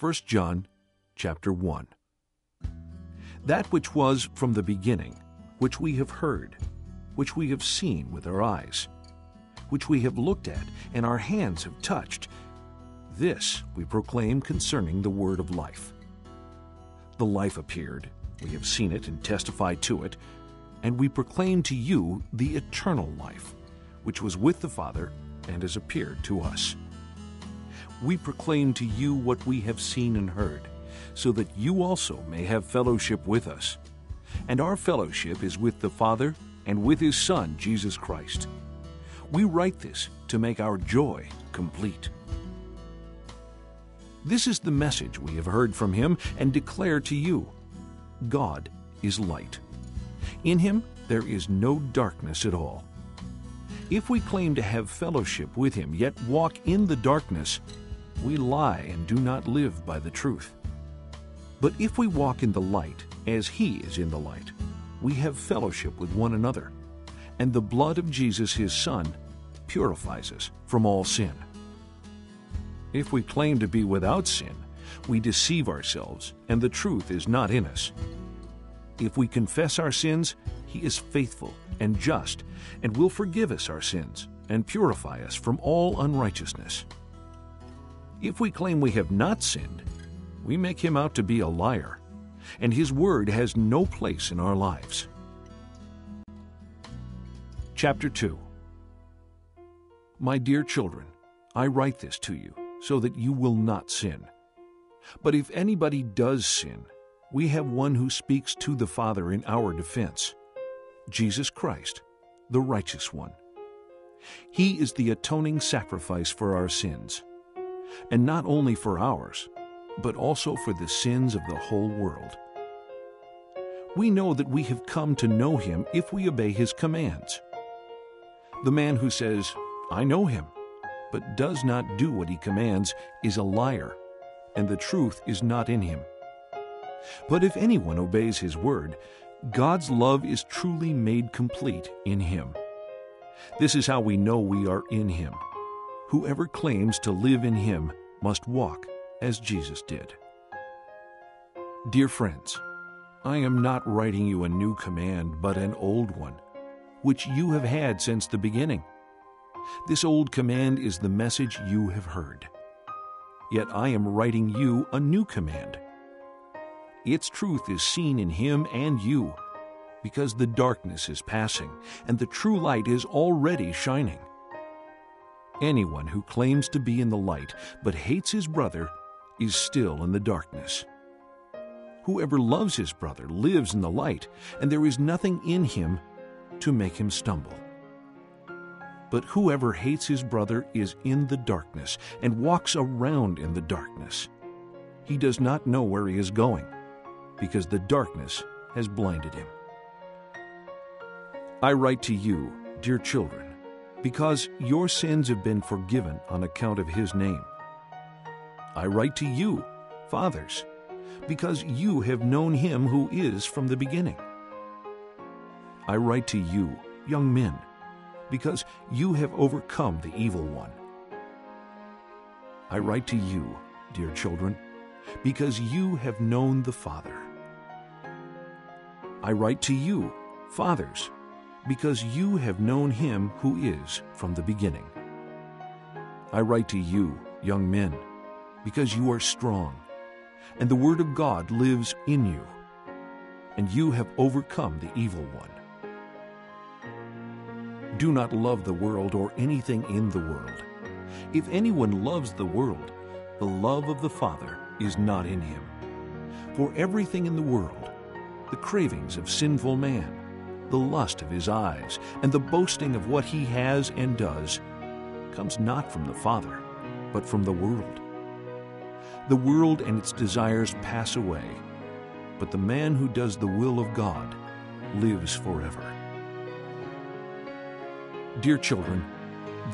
1 John chapter 1 That which was from the beginning, which we have heard, which we have seen with our eyes, which we have looked at and our hands have touched, this we proclaim concerning the word of life. The life appeared, we have seen it and testified to it, and we proclaim to you the eternal life, which was with the Father and has appeared to us. We proclaim to you what we have seen and heard, so that you also may have fellowship with us. And our fellowship is with the Father and with His Son, Jesus Christ. We write this to make our joy complete. This is the message we have heard from Him and declare to you God is light. In Him there is no darkness at all. If we claim to have fellowship with Him, yet walk in the darkness, we lie and do not live by the truth. But if we walk in the light, as He is in the light, we have fellowship with one another, and the blood of Jesus His Son purifies us from all sin. If we claim to be without sin, we deceive ourselves, and the truth is not in us. If we confess our sins, He is faithful and just, and will forgive us our sins and purify us from all unrighteousness. If we claim we have not sinned, we make Him out to be a liar, and His word has no place in our lives. Chapter 2 My dear children, I write this to you so that you will not sin. But if anybody does sin, we have one who speaks to the Father in our defense Jesus Christ, the righteous one. He is the atoning sacrifice for our sins, and not only for ours, but also for the sins of the whole world. We know that we have come to know Him if we obey His commands. The man who says, I know Him, but does not do what he commands is a liar, and the truth is not in him. But if anyone obeys his word, God's love is truly made complete in him. This is how we know we are in him. Whoever claims to live in him must walk as Jesus did. Dear friends, I am not writing you a new command, but an old one, which you have had since the beginning. This old command is the message you have heard. Yet I am writing you a new command. Its truth is seen in him and you, because the darkness is passing and the true light is already shining. Anyone who claims to be in the light but hates his brother is still in the darkness. Whoever loves his brother lives in the light, and there is nothing in him to make him stumble. But whoever hates his brother is in the darkness and walks around in the darkness. He does not know where he is going, because the darkness has blinded him. I write to you, dear children, because your sins have been forgiven on account of his name. I write to you, fathers, because you have known him who is from the beginning. I write to you, young men, because you have overcome the evil one. I write to you, dear children, because you have known the Father. I write to you, fathers, because you have known him who is from the beginning. I write to you, young men, because you are strong, and the Word of God lives in you, and you have overcome the evil one. Do not love the world or anything in the world. If anyone loves the world, the love of the Father is not in him. For everything in the world, the cravings of sinful man, the lust of his eyes, and the boasting of what he has and does, comes not from the Father, but from the world. The world and its desires pass away, but the man who does the will of God lives forever. Dear children,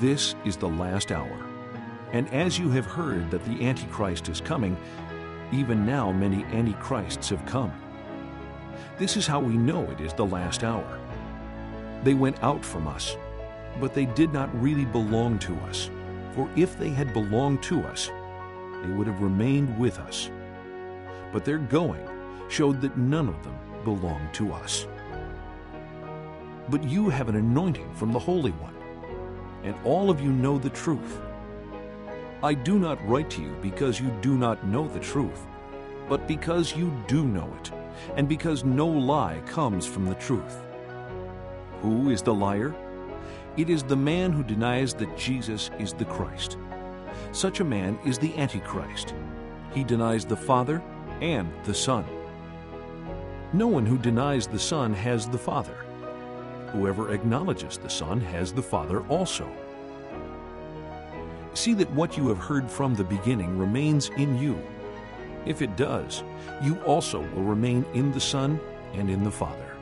this is the last hour. And as you have heard that the Antichrist is coming, even now many Antichrists have come. This is how we know it is the last hour. They went out from us, but they did not really belong to us. For if they had belonged to us, they would have remained with us. But their going showed that none of them belonged to us. But you have an anointing from the Holy One, and all of you know the truth. I do not write to you because you do not know the truth, but because you do know it, and because no lie comes from the truth. Who is the liar? It is the man who denies that Jesus is the Christ. Such a man is the Antichrist. He denies the Father and the Son. No one who denies the Son has the Father. Whoever acknowledges the Son has the Father also. See that what you have heard from the beginning remains in you. If it does, you also will remain in the Son and in the Father.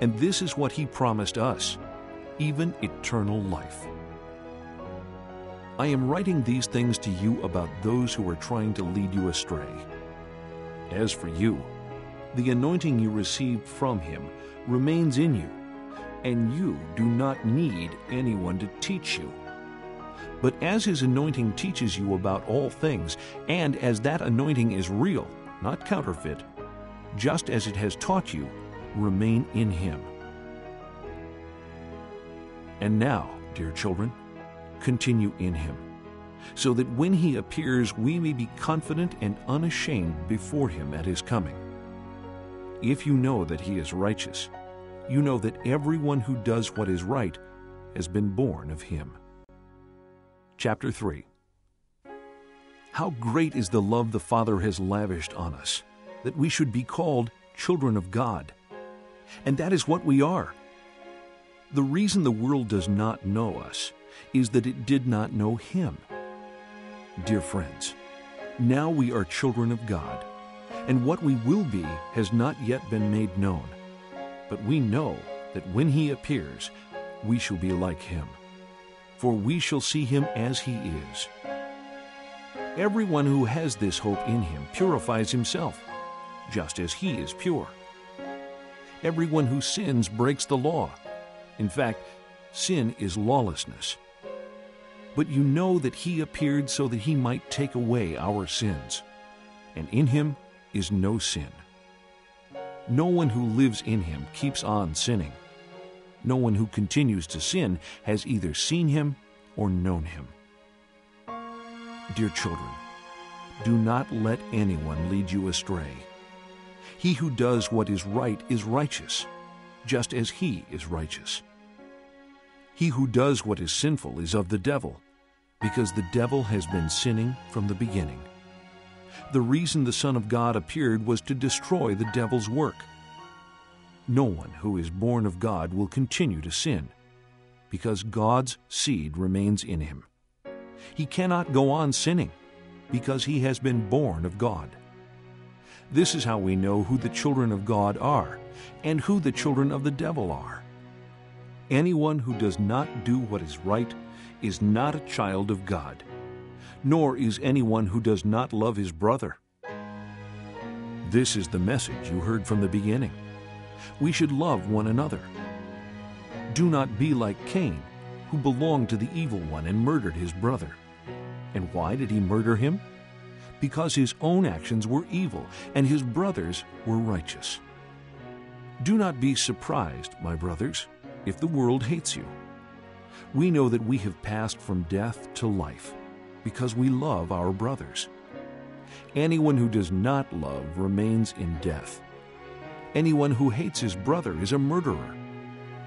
And this is what He promised us even eternal life. I am writing these things to you about those who are trying to lead you astray. As for you, the anointing you received from him remains in you, and you do not need anyone to teach you. But as his anointing teaches you about all things, and as that anointing is real, not counterfeit, just as it has taught you, remain in him. And now, dear children, continue in him, so that when he appears we may be confident and unashamed before him at his coming. If you know that he is righteous, you know that everyone who does what is right has been born of him. Chapter 3 How great is the love the Father has lavished on us, that we should be called children of God. And that is what we are. The reason the world does not know us is that it did not know Him. Dear friends, now we are children of God, and what we will be has not yet been made known. But we know that when He appears, we shall be like Him, for we shall see Him as He is. Everyone who has this hope in Him purifies himself, just as He is pure. Everyone who sins breaks the law in fact, sin is lawlessness. But you know that he appeared so that he might take away our sins, and in him is no sin. No one who lives in him keeps on sinning. No one who continues to sin has either seen him or known him. Dear children, do not let anyone lead you astray. He who does what is right is righteous just as he is righteous. He who does what is sinful is of the devil, because the devil has been sinning from the beginning. The reason the Son of God appeared was to destroy the devil's work. No one who is born of God will continue to sin, because God's seed remains in him. He cannot go on sinning, because he has been born of God. This is how we know who the children of God are and who the children of the devil are. Anyone who does not do what is right is not a child of God, nor is anyone who does not love his brother. This is the message you heard from the beginning. We should love one another. Do not be like Cain, who belonged to the evil one and murdered his brother. And why did he murder him? because his own actions were evil and his brothers were righteous. Do not be surprised, my brothers, if the world hates you. We know that we have passed from death to life because we love our brothers. Anyone who does not love remains in death. Anyone who hates his brother is a murderer,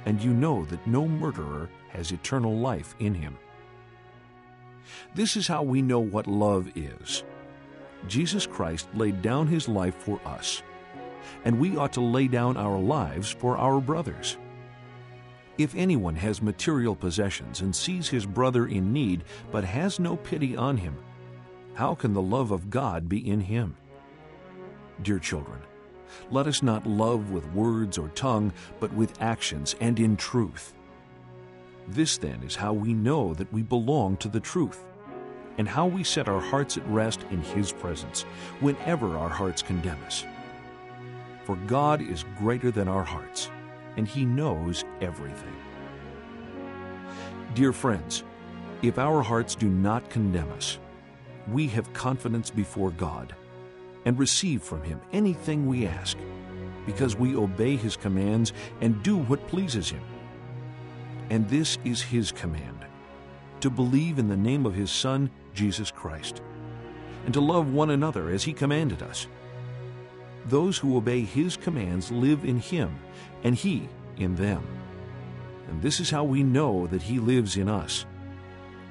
and you know that no murderer has eternal life in him. This is how we know what love is. Jesus Christ laid down his life for us, and we ought to lay down our lives for our brothers. If anyone has material possessions and sees his brother in need but has no pity on him, how can the love of God be in him? Dear children, let us not love with words or tongue, but with actions and in truth. This then is how we know that we belong to the truth and how we set our hearts at rest in His presence whenever our hearts condemn us. For God is greater than our hearts, and He knows everything. Dear friends, if our hearts do not condemn us, we have confidence before God and receive from Him anything we ask, because we obey His commands and do what pleases Him. And this is His command to believe in the name of His Son, Jesus Christ, and to love one another as He commanded us. Those who obey His commands live in Him, and He in them. And this is how we know that He lives in us.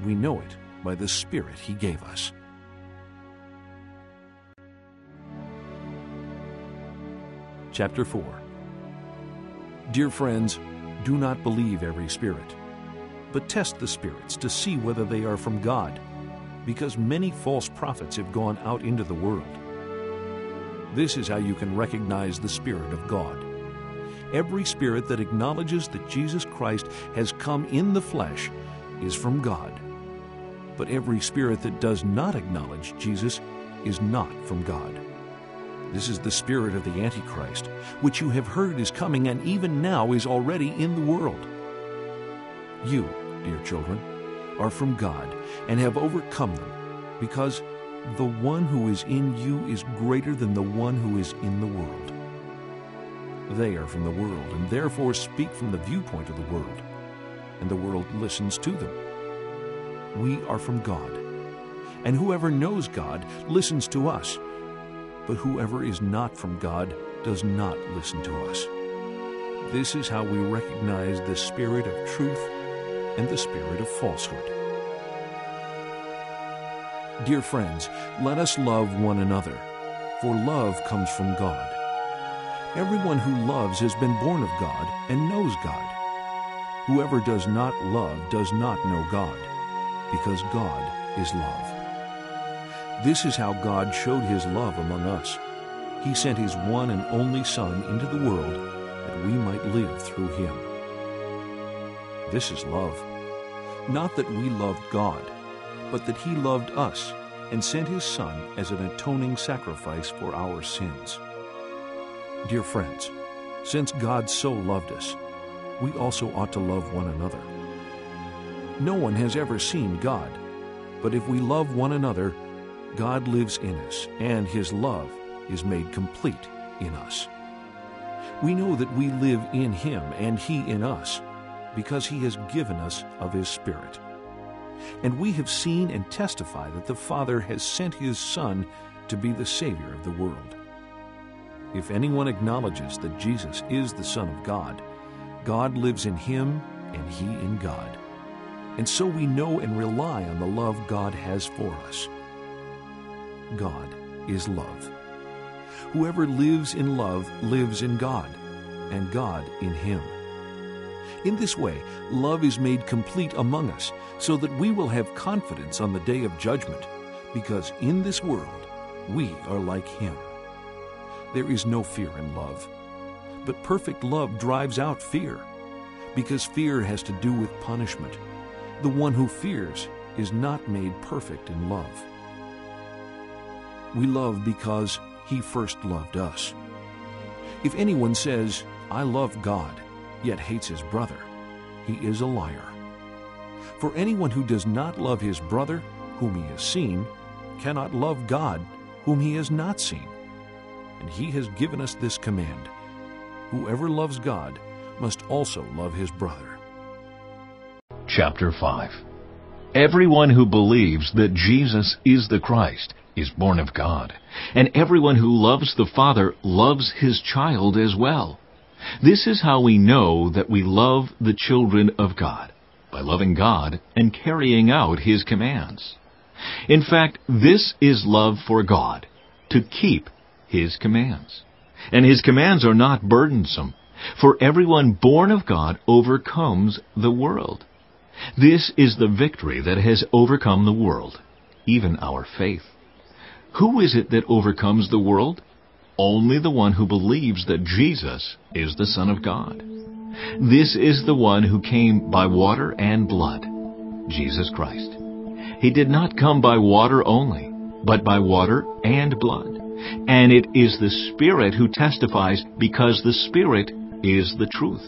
We know it by the Spirit He gave us. Chapter 4 Dear friends, do not believe every spirit, but test the spirits to see whether they are from God, because many false prophets have gone out into the world. This is how you can recognize the Spirit of God. Every spirit that acknowledges that Jesus Christ has come in the flesh is from God. But every spirit that does not acknowledge Jesus is not from God. This is the spirit of the Antichrist, which you have heard is coming and even now is already in the world. You, dear children, are from God and have overcome them, because the one who is in you is greater than the one who is in the world. They are from the world and therefore speak from the viewpoint of the world, and the world listens to them. We are from God, and whoever knows God listens to us but whoever is not from God does not listen to us. This is how we recognize the spirit of truth and the spirit of falsehood. Dear friends, let us love one another, for love comes from God. Everyone who loves has been born of God and knows God. Whoever does not love does not know God, because God is love. This is how God showed his love among us. He sent his one and only Son into the world that we might live through him. This is love. Not that we loved God, but that he loved us and sent his Son as an atoning sacrifice for our sins. Dear friends, since God so loved us, we also ought to love one another. No one has ever seen God, but if we love one another, God lives in us, and His love is made complete in us. We know that we live in Him and He in us, because He has given us of His Spirit. And we have seen and testify that the Father has sent His Son to be the Savior of the world. If anyone acknowledges that Jesus is the Son of God, God lives in him and he in God. And so we know and rely on the love God has for us. God is love. Whoever lives in love lives in God, and God in him. In this way, love is made complete among us, so that we will have confidence on the day of judgment, because in this world we are like him. There is no fear in love, but perfect love drives out fear, because fear has to do with punishment. The one who fears is not made perfect in love. We love because he first loved us. If anyone says, I love God, yet hates his brother, he is a liar. For anyone who does not love his brother, whom he has seen, cannot love God, whom he has not seen. And he has given us this command Whoever loves God must also love his brother. Chapter 5 Everyone who believes that Jesus is the Christ is born of God, and everyone who loves the Father loves his child as well. This is how we know that we love the children of God, by loving God and carrying out his commands. In fact, this is love for God, to keep his commands. And his commands are not burdensome, for everyone born of God overcomes the world. This is the victory that has overcome the world, even our faith. Who is it that overcomes the world? Only the one who believes that Jesus is the Son of God. This is the one who came by water and blood, Jesus Christ. He did not come by water only, but by water and blood. And it is the Spirit who testifies because the Spirit is the truth.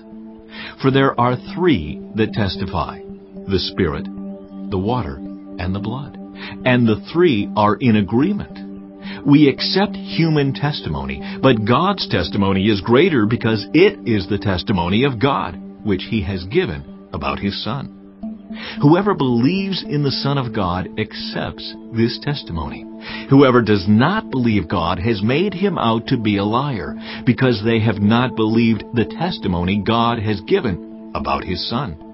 For there are three that testify the Spirit, the water, and the blood and the three are in agreement. We accept human testimony, but God's testimony is greater because it is the testimony of God, which He has given about His Son. Whoever believes in the Son of God accepts this testimony. Whoever does not believe God has made him out to be a liar, because they have not believed the testimony God has given about his Son.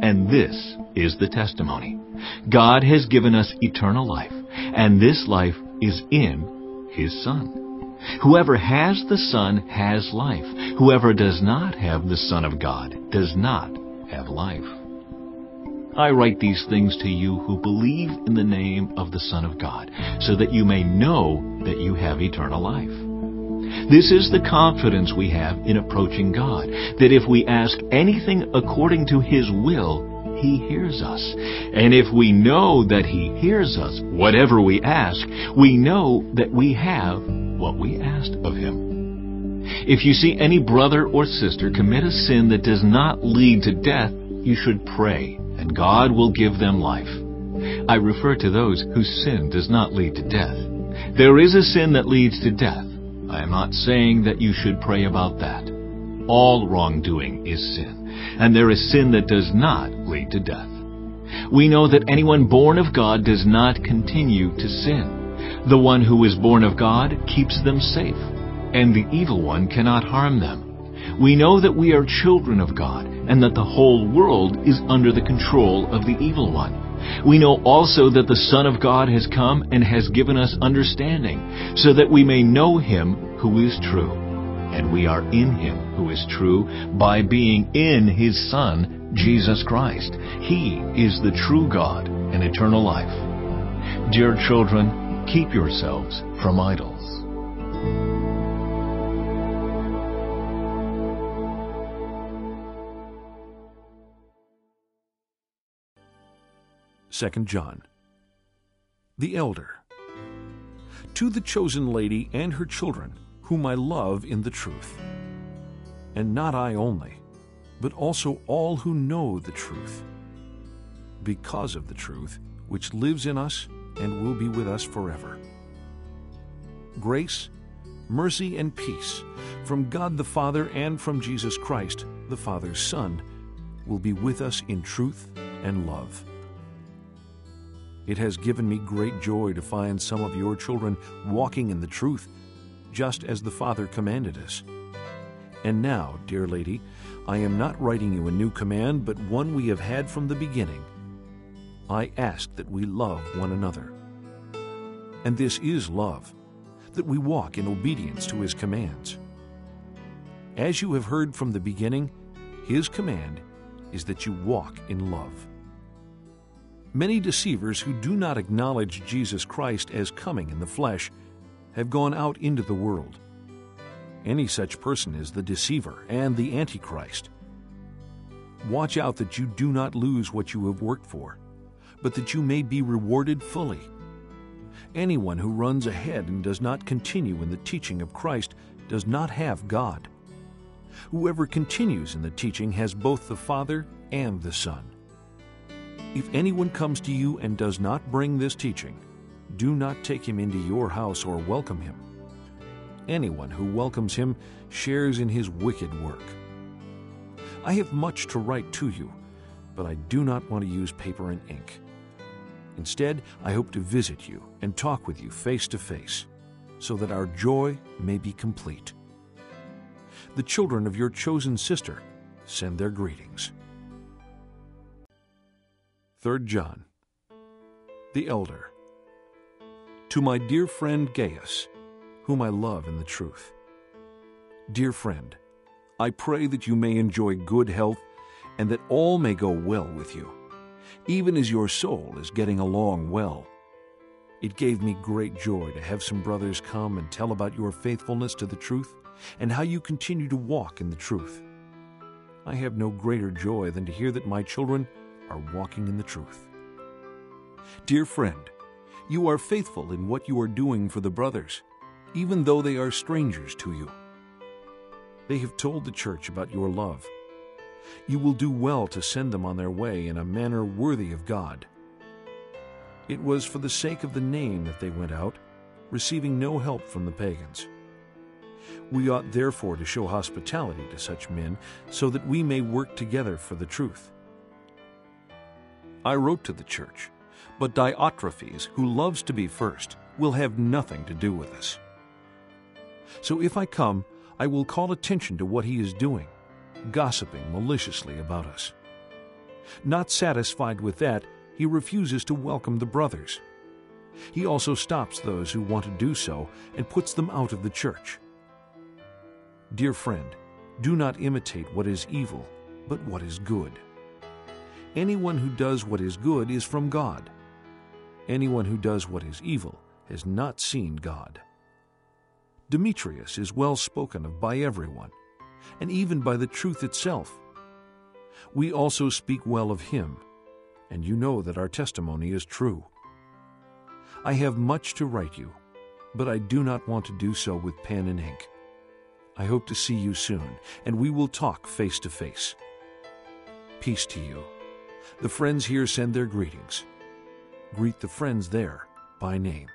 And this is the testimony. God has given us eternal life, and this life is in his Son. Whoever has the Son has life. Whoever does not have the Son of God does not have life. I write these things to you who believe in the name of the Son of God, so that you may know that you have eternal life. This is the confidence we have in approaching God, that if we ask anything according to His will, He hears us. And if we know that He hears us, whatever we ask, we know that we have what we asked of Him. If you see any brother or sister commit a sin that does not lead to death, you should pray and God will give them life. I refer to those whose sin does not lead to death. There is a sin that leads to death. I am not saying that you should pray about that. All wrongdoing is sin, and there is sin that does not lead to death. We know that anyone born of God does not continue to sin. The one who is born of God keeps them safe, and the evil one cannot harm them. We know that we are children of God, and that the whole world is under the control of the evil one. We know also that the Son of God has come and has given us understanding, so that we may know him who is true. And we are in him who is true by being in his Son, Jesus Christ. He is the true God and eternal life. Dear children, keep yourselves from idols. 2 John. The elder. To the chosen lady and her children, whom I love in the truth. And not I only, but also all who know the truth. Because of the truth, which lives in us and will be with us forever. Grace, mercy, and peace from God the Father and from Jesus Christ, the Father's Son, will be with us in truth and love. It has given me great joy to find some of your children walking in the truth, just as the Father commanded us. And now, dear lady, I am not writing you a new command, but one we have had from the beginning. I ask that we love one another. And this is love, that we walk in obedience to His commands. As you have heard from the beginning, His command is that you walk in love. Many deceivers who do not acknowledge Jesus Christ as coming in the flesh have gone out into the world. Any such person is the deceiver and the Antichrist. Watch out that you do not lose what you have worked for, but that you may be rewarded fully. Anyone who runs ahead and does not continue in the teaching of Christ does not have God. Whoever continues in the teaching has both the Father and the Son. If anyone comes to you and does not bring this teaching, do not take him into your house or welcome him. Anyone who welcomes him shares in his wicked work. I have much to write to you, but I do not want to use paper and ink. Instead, I hope to visit you and talk with you face to face, so that our joy may be complete. The children of your chosen sister send their greetings. 3 John. The Elder. To my dear friend Gaius, whom I love in the truth. Dear friend, I pray that you may enjoy good health and that all may go well with you, even as your soul is getting along well. It gave me great joy to have some brothers come and tell about your faithfulness to the truth and how you continue to walk in the truth. I have no greater joy than to hear that my children are walking in the truth. Dear friend, you are faithful in what you are doing for the brothers, even though they are strangers to you. They have told the church about your love. You will do well to send them on their way in a manner worthy of God. It was for the sake of the name that they went out, receiving no help from the pagans. We ought therefore to show hospitality to such men, so that we may work together for the truth. I wrote to the church, but Diotrephes, who loves to be first, will have nothing to do with us. So if I come, I will call attention to what he is doing, gossiping maliciously about us. Not satisfied with that, he refuses to welcome the brothers. He also stops those who want to do so and puts them out of the church. Dear friend, do not imitate what is evil, but what is good. Anyone who does what is good is from God. Anyone who does what is evil has not seen God. Demetrius is well spoken of by everyone, and even by the truth itself. We also speak well of him, and you know that our testimony is true. I have much to write you, but I do not want to do so with pen and ink. I hope to see you soon, and we will talk face to face. Peace to you. The friends here send their greetings. Greet the friends there by name.